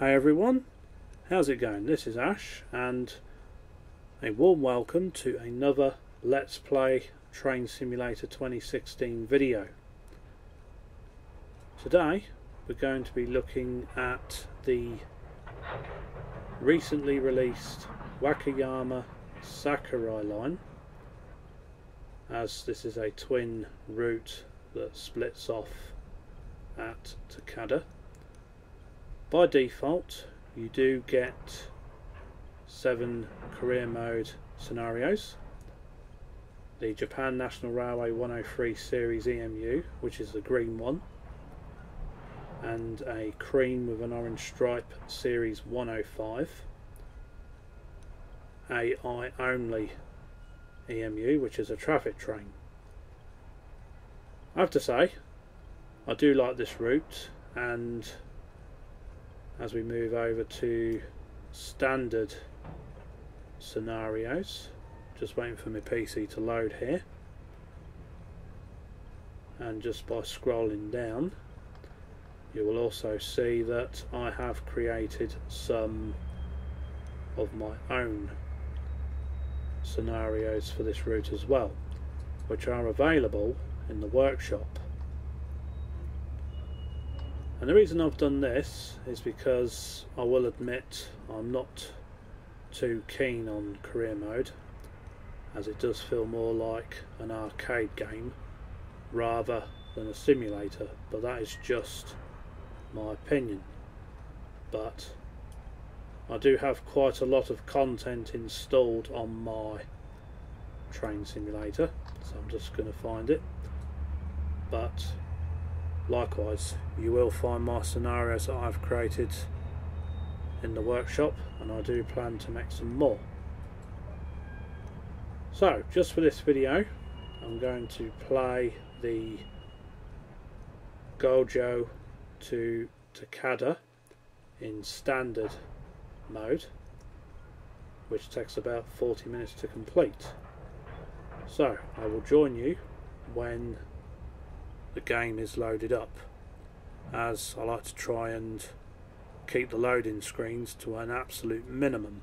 Hey everyone, how's it going? This is Ash and a warm welcome to another Let's Play Train Simulator 2016 video. Today we're going to be looking at the recently released Wakayama Sakurai line as this is a twin route that splits off at Takada by default you do get seven career mode scenarios. The Japan National Railway 103 series EMU which is the green one and a cream with an orange stripe series 105 AI only EMU which is a traffic train. I have to say I do like this route and as we move over to standard scenarios. Just waiting for my PC to load here. And just by scrolling down you will also see that I have created some of my own scenarios for this route as well which are available in the workshop and the reason I've done this is because I will admit I'm not too keen on career mode as it does feel more like an arcade game rather than a simulator but that is just my opinion. But I do have quite a lot of content installed on my train simulator so I'm just going to find it. But likewise you will find my scenarios that I've created in the workshop and I do plan to make some more. So just for this video I'm going to play the Gojo to Takada in standard mode which takes about 40 minutes to complete. So I will join you when the game is loaded up as I like to try and keep the loading screens to an absolute minimum.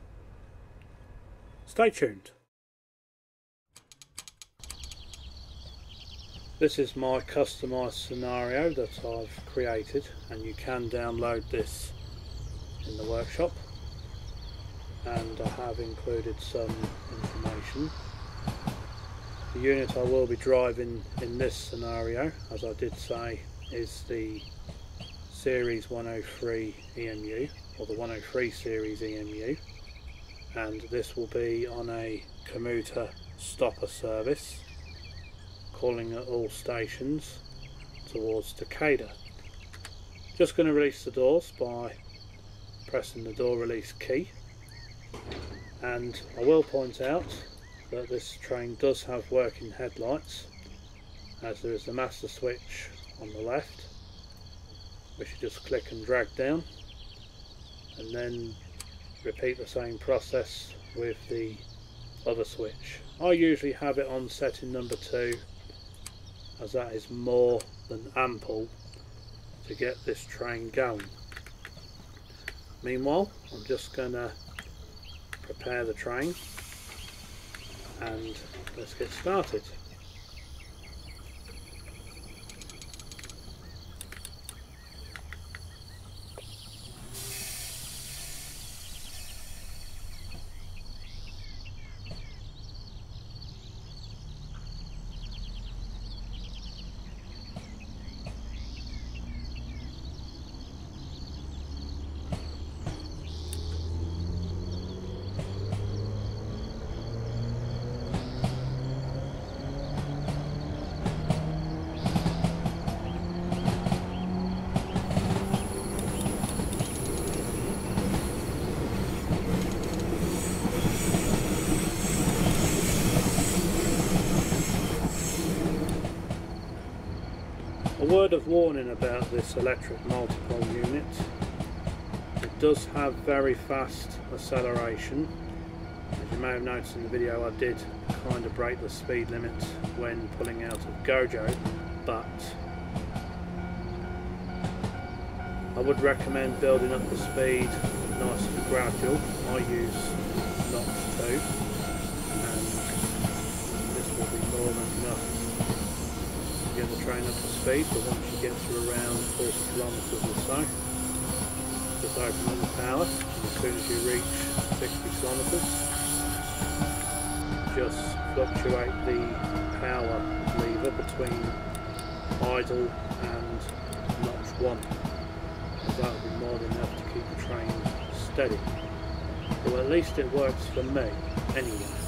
Stay tuned. This is my customized scenario that I've created and you can download this in the workshop and I have included some information the unit I will be driving in this scenario, as I did say, is the Series 103 EMU, or the 103 Series EMU, and this will be on a commuter stopper service, calling at all stations towards Takada. Just going to release the doors by pressing the door release key, and I will point out that this train does have working headlights as there is the master switch on the left which you just click and drag down and then repeat the same process with the other switch. I usually have it on setting number 2 as that is more than ample to get this train going. Meanwhile I'm just going to prepare the train and let's get started. Word of warning about this electric multiple unit. It does have very fast acceleration. As you may have noticed in the video I did kind of break the speed limit when pulling out of Gojo but I would recommend building up the speed nice and gradual. I use notch 2 and this will be more than enough get the train up to speed but once you get to around 40 kilometres or so just open up the power and as soon as you reach 60 kilometres just fluctuate the power lever between idle and notch 1 that will be more than enough to keep the train steady. Well at least it works for me anyway.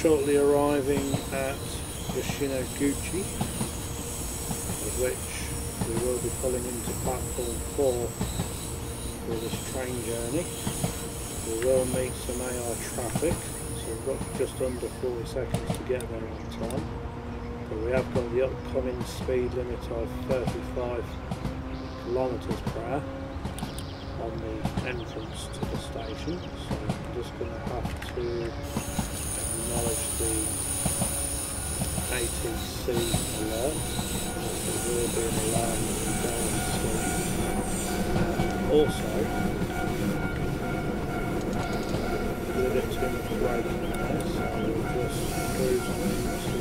Shortly arriving at Yoshinoguchi, of which we will be pulling into platform 4 for this train journey. We will meet some AR traffic, so we've got just under 40 seconds to get there on time. But we have got the upcoming speed limit of 35 kilometres per hour on the entrance to the station, so I'm just going to have to acknowledge the ATC alert. There will be an alarm that we going to also, a little bit too much braking there, so we'll just cruise on into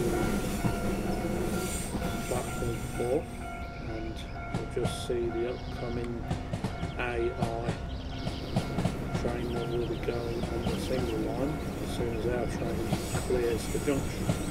platform 4 and we'll just see the upcoming AI train that will be going on the single line soon as our train clears the junction.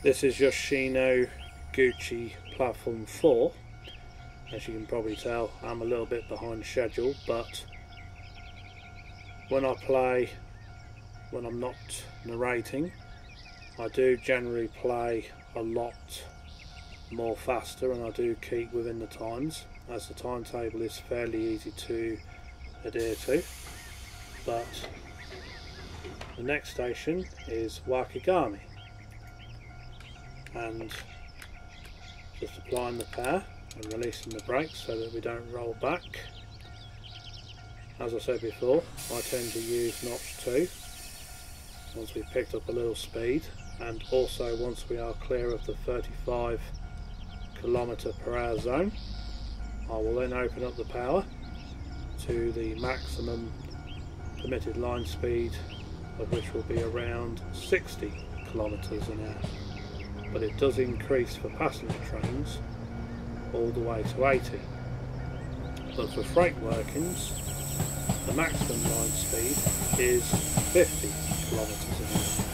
This is Yoshino Gucci Platform 4. As you can probably tell, I'm a little bit behind schedule, but when I play, when I'm not narrating, I do generally play a lot more faster and I do keep within the times, as the timetable is fairly easy to adhere to. But the next station is Wakigami and just applying the power and releasing the brakes so that we don't roll back. As I said before, I tend to use notch 2 once we've picked up a little speed and also once we are clear of the 35 kilometre per hour zone I will then open up the power to the maximum permitted line speed of which will be around 60 kilometres an hour but it does increase for passenger trains all the way to 80. But for freight workings, the maximum line speed is 50 kilometres an hour.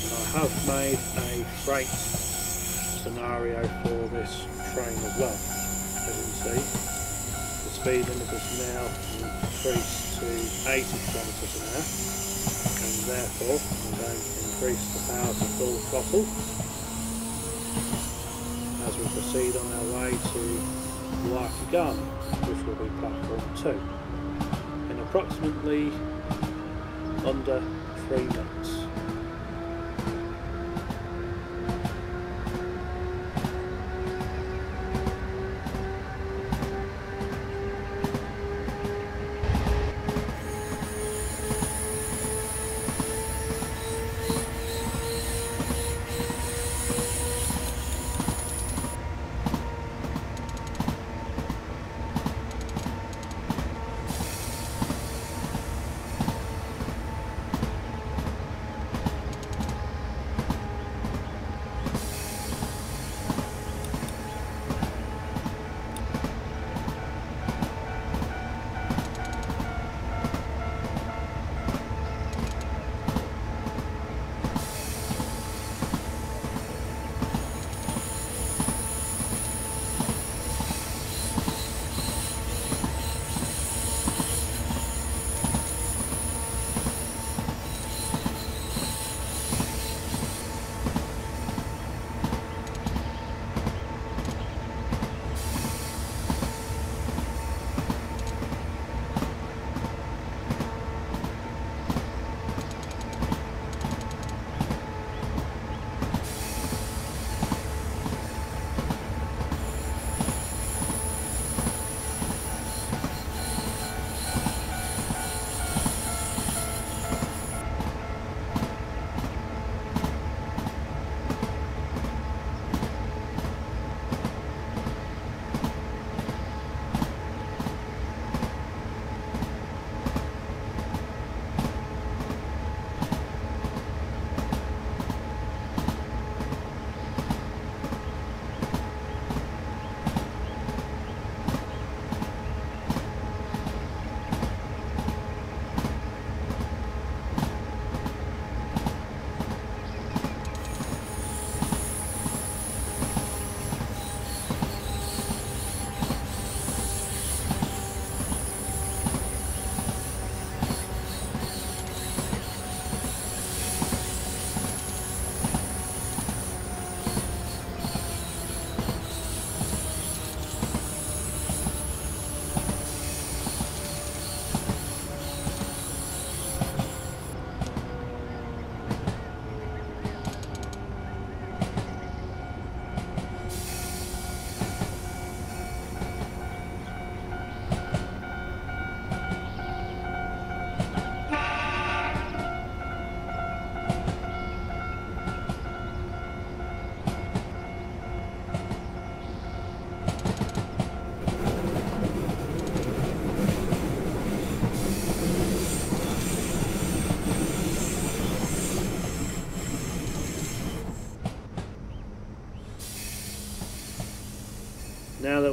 And I have made a freight scenario for this train as well. As you can see, the speed limit is now increased to 80 kilometres an hour, and therefore I'm going to increase the power to full throttle as we proceed on our way to Wakigami, which will be platform 2, in approximately under 3 minutes.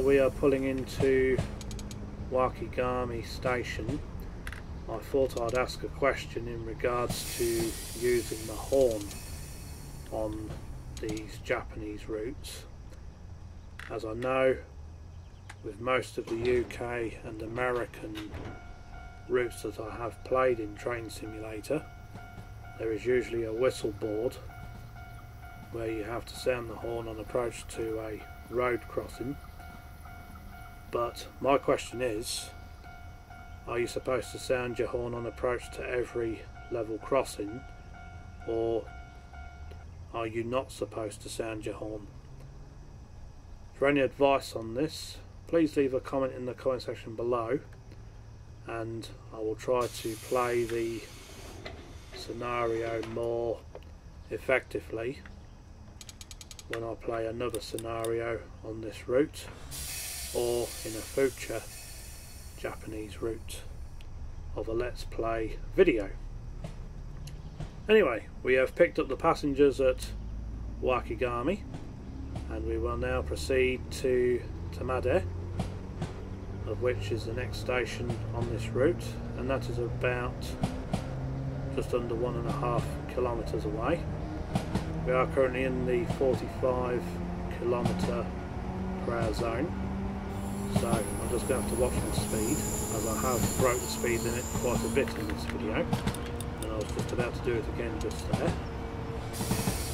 We are pulling into Wakigami station I thought I'd ask a question in regards to using the horn on these Japanese routes. As I know with most of the UK and American routes that I have played in Train Simulator there is usually a whistle board where you have to sound the horn on approach to a road crossing but my question is are you supposed to sound your horn on approach to every level crossing or are you not supposed to sound your horn? For any advice on this? Please leave a comment in the comment section below and I will try to play the scenario more effectively when I play another scenario on this route or in a future Japanese route of a Let's Play video. Anyway, we have picked up the passengers at Wakigami and we will now proceed to Tamade of which is the next station on this route and that is about just under one and a half kilometres away. We are currently in the 45 kilometre per hour zone so I'm just going to have to watch my speed as I have broke the speed limit quite a bit in this video. And I was just about to do it again just there.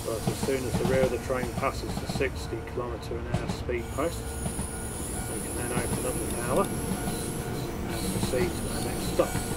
But as soon as the rear of the train passes the 60 km an hour speed post we can then open up the power and proceed to our next stop.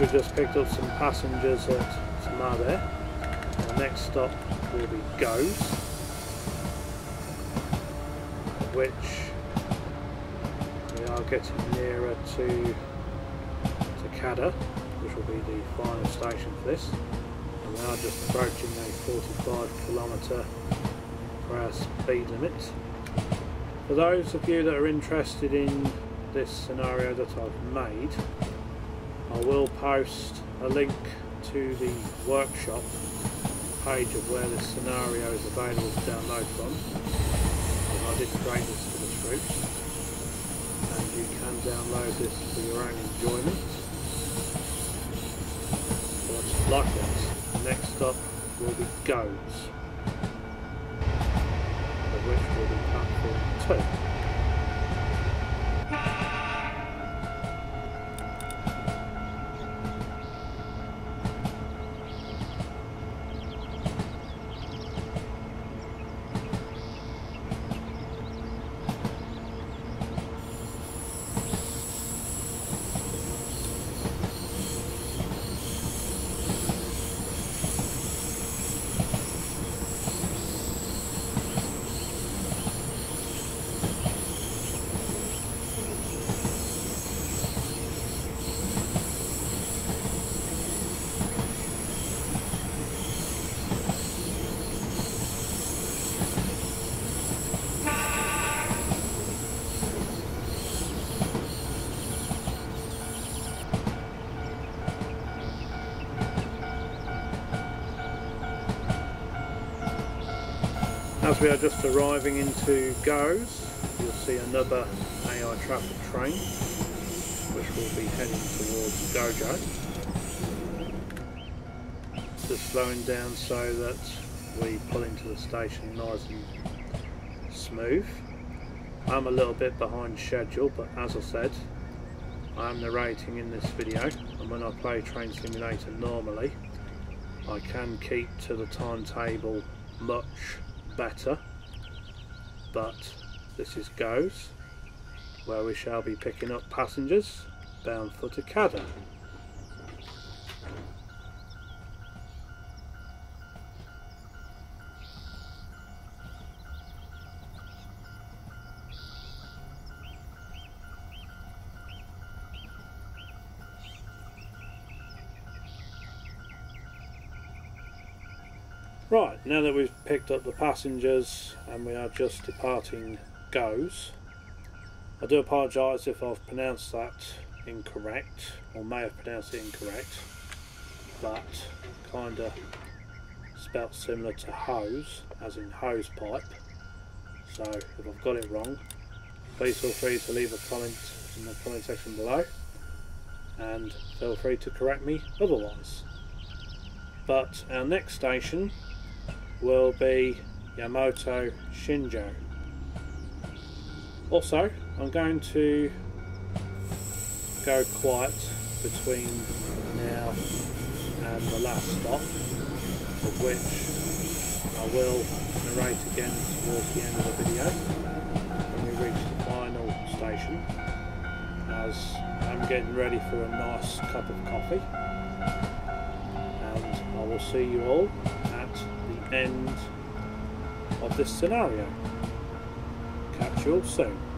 We just picked up some passengers at Tamade. Our next stop will be Goes, which we are getting nearer to Cadda, which will be the final station for this. And we are just approaching a 45 kilometre per hour speed limit. For those of you that are interested in this scenario that I've made, I will post a link to the workshop page of where this scenario is available to download from. I did create this for the troops and you can download this for your own enjoyment. But like this, next up will be GOES, of which will be platform 2. As we are just arriving into GOES, you'll see another AI traffic train, which will be heading towards Gojo. Just slowing down so that we pull into the station nice and smooth. I'm a little bit behind schedule, but as I said, I am narrating in this video, and when I play Train Simulator normally, I can keep to the timetable much better but this is GOES where we shall be picking up passengers bound for Takada. Now that we've picked up the passengers and we are just departing GOES, I do apologise if I've pronounced that incorrect, or may have pronounced it incorrect, but kinda spelt similar to hose, as in hose pipe. So if I've got it wrong, please feel free to leave a comment in the comment section below, and feel free to correct me otherwise. But our next station will be Yamato Shinjo. Also, I'm going to go quiet between now and the last stop, of which I will narrate again towards the end of the video when we reach the final station as I'm getting ready for a nice cup of coffee and I will see you all end of this scenario. Catch you all soon.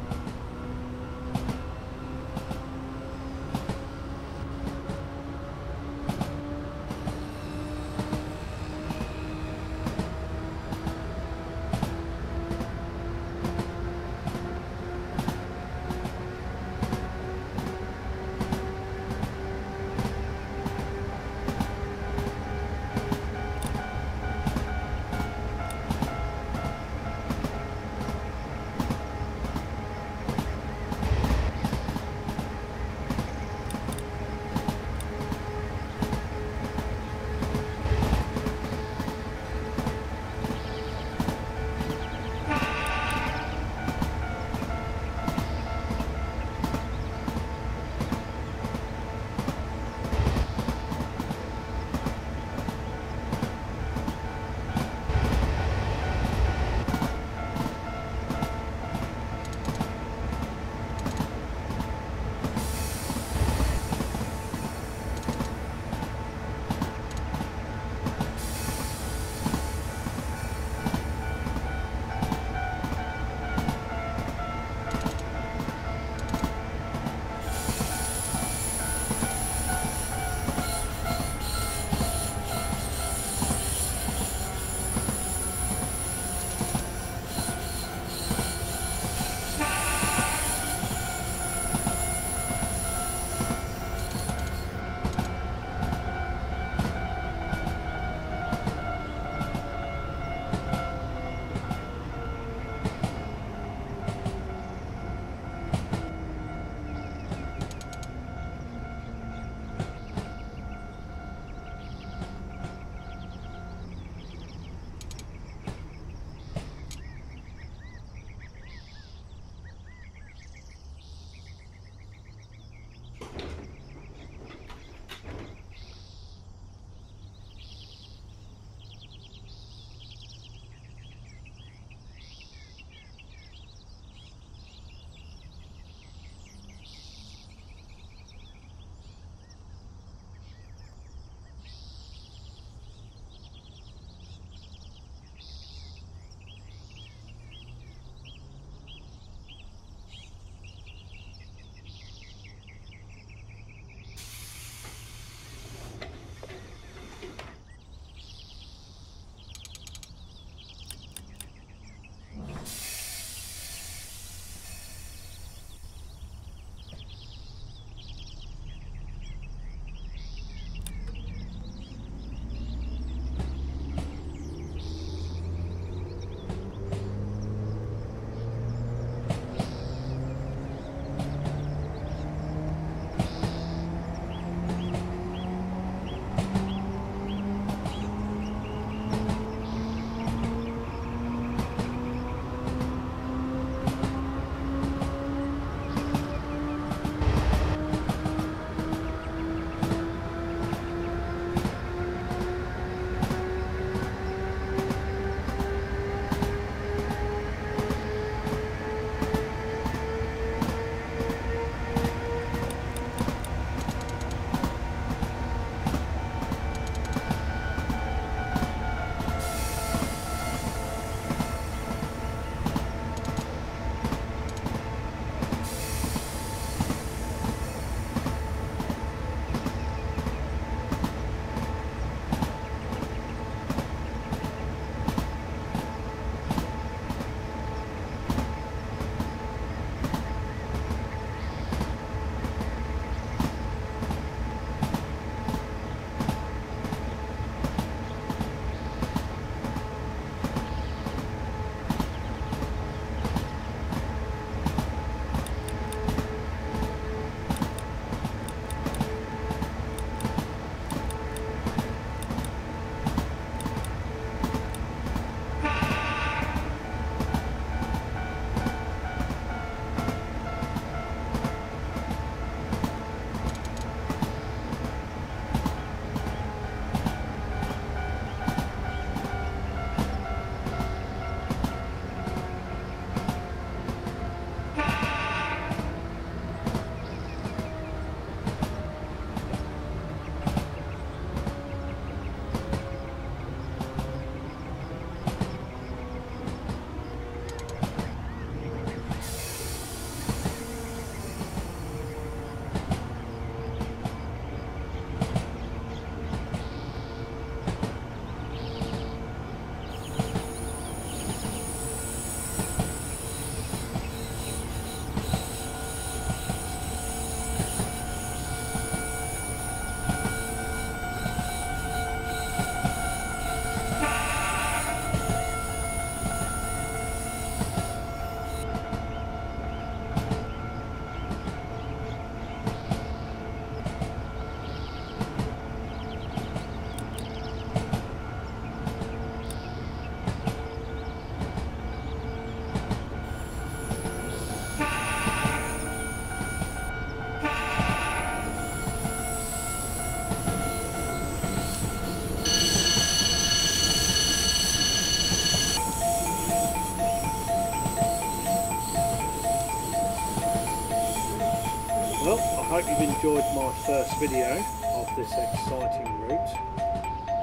Well, I hope you've enjoyed my first video of this exciting route,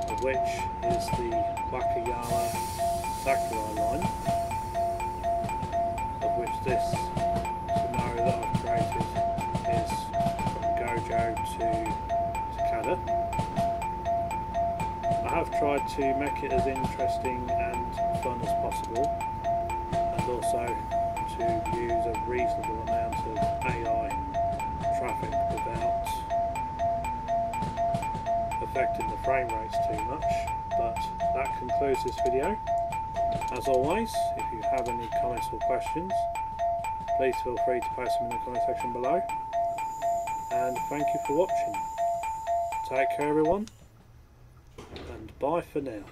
of which is the Wakayama Sakurai line, of which this scenario that I've created is from Gojo to Takada. I have tried to make it as interesting and fun as possible, and also to use a reasonable amount without affecting the frame rates too much. But that concludes this video. As always, if you have any comments or questions, please feel free to post them in the comment section below. And thank you for watching. Take care everyone, and bye for now.